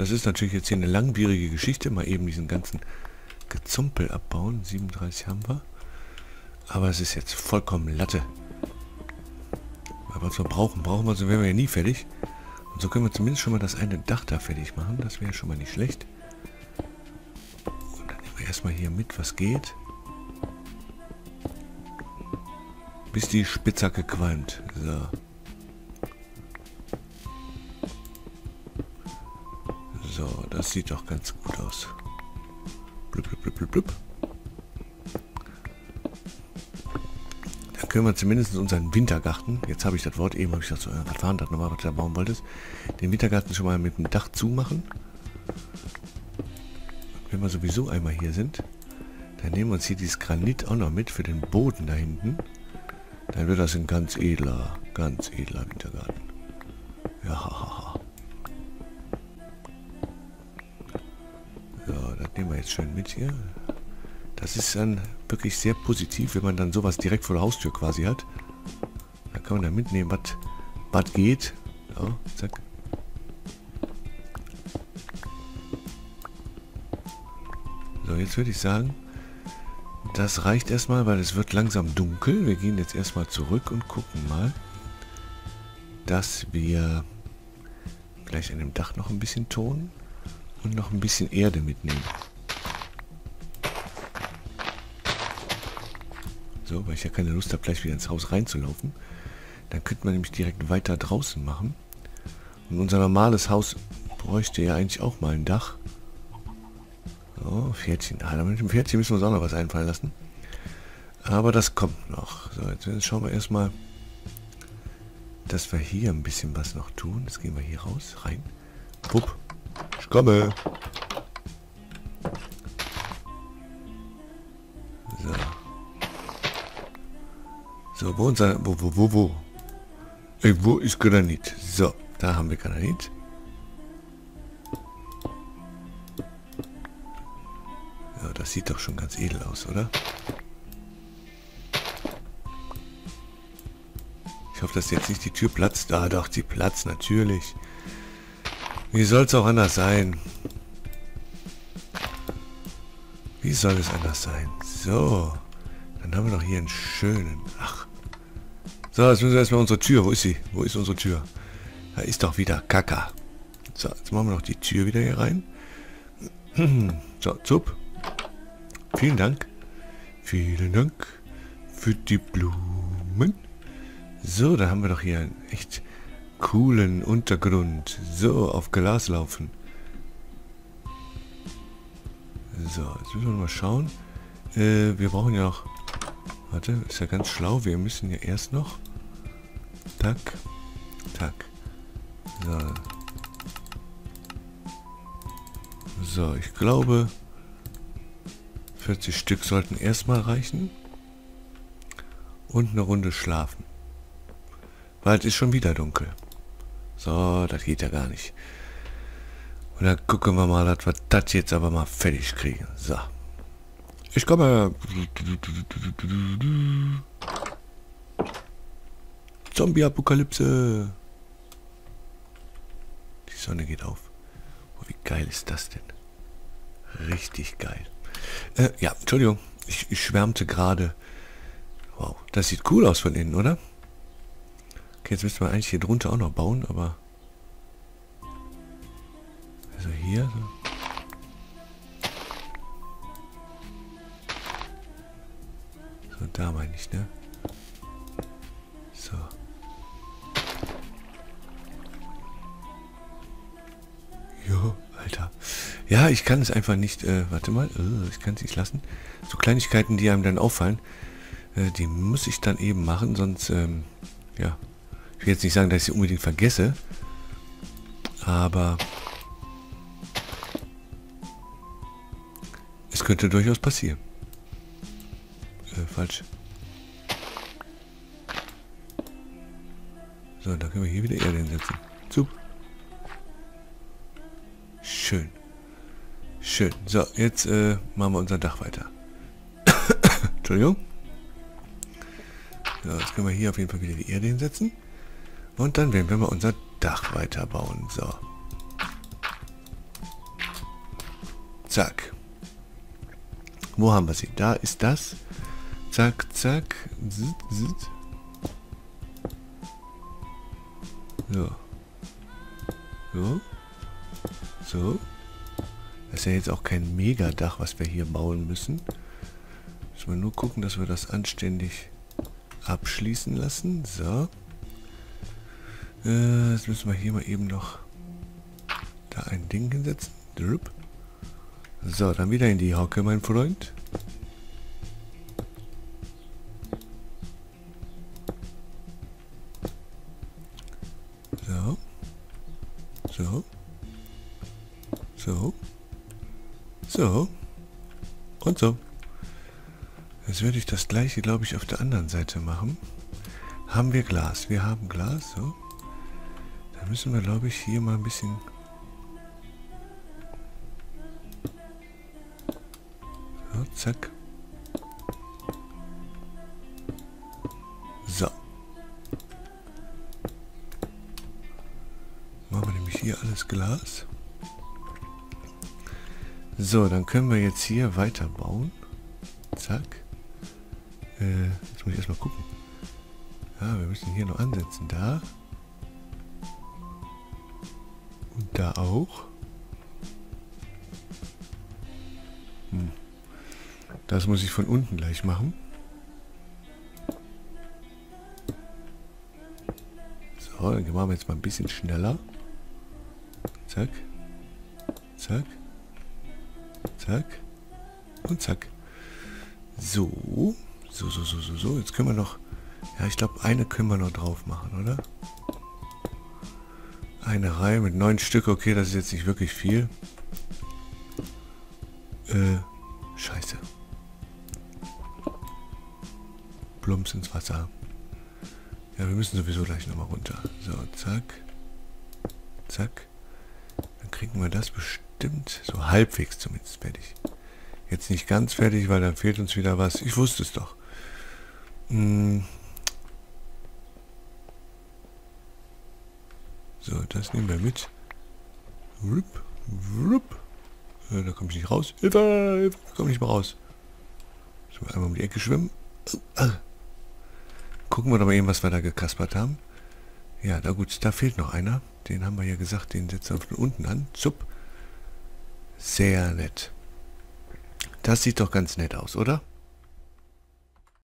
Das ist natürlich jetzt hier eine langwierige Geschichte. Mal eben diesen ganzen Gezumpel abbauen. 37 haben wir. Aber es ist jetzt vollkommen Latte. Was wir brauchen, brauchen wir, so wären wir ja nie fertig. Und so können wir zumindest schon mal das eine Dach da fertig machen. Das wäre schon mal nicht schlecht. Und dann nehmen wir erstmal hier mit, was geht. Bis die Spitzhacke qualmt. So. Das sieht doch ganz gut aus. Blub, blub, blub, blub. Dann können wir zumindest unseren Wintergarten, jetzt habe ich das Wort, eben habe ich das so, was war das nochmal, was du da bauen wolltest, den Wintergarten schon mal mit dem Dach zumachen. Wenn wir sowieso einmal hier sind, dann nehmen wir uns hier dieses Granit auch noch mit für den Boden da hinten. Dann wird das ein ganz edler, ganz edler Wintergarten. Ja, hahaha. Nehmen wir jetzt schön mit hier. Das ist dann wirklich sehr positiv, wenn man dann sowas direkt vor der Haustür quasi hat. Da kann man dann mitnehmen, was geht. So, zack. So, jetzt würde ich sagen, das reicht erstmal, weil es wird langsam dunkel. Wir gehen jetzt erstmal zurück und gucken mal, dass wir vielleicht an dem Dach noch ein bisschen Ton und noch ein bisschen Erde mitnehmen. So, weil ich ja keine Lust habe, gleich wieder ins Haus reinzulaufen. Dann könnte man nämlich direkt weiter draußen machen. Und unser normales Haus bräuchte ja eigentlich auch mal ein Dach. So, Pferdchen. Ah, mit dem Pferdchen müssen wir uns auch noch was einfallen lassen. Aber das kommt noch. So, jetzt schauen wir erstmal, dass wir hier ein bisschen was noch tun. Jetzt gehen wir hier raus, rein. Pupp. Komme. So. So, wo unser... Wo, wo, wo, wo? Ey, wo ist Granit? So, da haben wir Granit. Ja, das sieht doch schon ganz edel aus, oder? Ich hoffe, dass jetzt nicht die Tür platzt. Ah, doch, die platzt natürlich. Wie soll es auch anders sein? Wie soll es anders sein? So. Dann haben wir doch hier einen schönen... Ach. So, jetzt müssen wir erstmal unsere Tür. Wo ist sie? Wo ist unsere Tür? Da ist doch wieder Kaka. So, jetzt machen wir noch die Tür wieder hier rein. So, zup. Vielen Dank. Vielen Dank für die Blumen. So, da haben wir doch hier einen echt coolen Untergrund. So, auf Glas laufen. So, jetzt müssen wir mal schauen. Äh, wir brauchen ja noch... Warte, ist ja ganz schlau. Wir müssen ja erst noch... Tack. Tack. So. So, ich glaube... 40 Stück sollten erstmal reichen. Und eine Runde schlafen. Weil es ist schon wieder dunkel. So, das geht ja gar nicht. Und dann gucken wir mal, dass wir das jetzt aber mal fertig kriegen. So. Ich komme. Zombie-Apokalypse. Die Sonne geht auf. Oh, wie geil ist das denn? Richtig geil. Äh, ja, Entschuldigung. Ich, ich schwärmte gerade. Wow, das sieht cool aus von innen, oder? Okay, jetzt müsste man eigentlich hier drunter auch noch bauen, aber... Also hier... So. so, da meine ich, ne? So. Jo, Alter. Ja, ich kann es einfach nicht... Äh, warte mal, äh, ich kann es nicht lassen. So Kleinigkeiten, die einem dann auffallen, äh, die muss ich dann eben machen, sonst... Ähm, ja, ich will jetzt nicht sagen, dass ich sie unbedingt vergesse, aber es könnte durchaus passieren. Äh, falsch. So, da können wir hier wieder Erde hinsetzen. Super. Schön. Schön. So, jetzt äh, machen wir unser Dach weiter. Entschuldigung. So, jetzt können wir hier auf jeden Fall wieder die Erde hinsetzen. Und dann werden wir mal unser Dach weiterbauen. So. zack. Wo haben wir sie? Da ist das. Zack, zack. Zit, zit. So. So. So. Das ist ja jetzt auch kein Megadach, was wir hier bauen müssen. Müssen wir nur gucken, dass wir das anständig abschließen lassen. So. Äh, jetzt müssen wir hier mal eben noch da ein Ding hinsetzen. Drup. So, dann wieder in die Hocke, mein Freund. So. So. So. So. Und so. Jetzt werde ich das gleiche, glaube ich, auf der anderen Seite machen. Haben wir Glas? Wir haben Glas, so. Dann müssen wir, glaube ich, hier mal ein bisschen... So, zack. So. Machen wir nämlich hier alles Glas. So, dann können wir jetzt hier weiterbauen. Zack. Äh, jetzt muss ich erstmal gucken. Ja, wir müssen hier noch ansetzen. Da. Da auch. Hm. Das muss ich von unten gleich machen. So, dann machen wir jetzt mal ein bisschen schneller. Zack. Zack. Zack. Und zack. So. So, so, so, so, so. Jetzt können wir noch... Ja, ich glaube, eine können wir noch drauf machen, oder? Eine Reihe mit neun Stück. Okay, das ist jetzt nicht wirklich viel. Äh, scheiße. Plumps ins Wasser. Ja, wir müssen sowieso gleich nochmal runter. So, zack. Zack. Dann kriegen wir das bestimmt so halbwegs zumindest fertig. Jetzt nicht ganz fertig, weil dann fehlt uns wieder was. Ich wusste es doch. Hm. So, das nehmen wir mit. Rup, rup. Äh, da komme ich nicht raus. Hilfe, Hilfe, komme nicht mehr raus. So, einmal um die Ecke schwimmen. Gucken wir doch mal eben, was wir da gekaspert haben. Ja, na gut, da fehlt noch einer. Den haben wir ja gesagt, den setzen wir von unten an. Zup. Sehr nett. Das sieht doch ganz nett aus, oder?